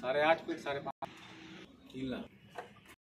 साढ़े आठ फीट साढ़े पाँच। तीन लाख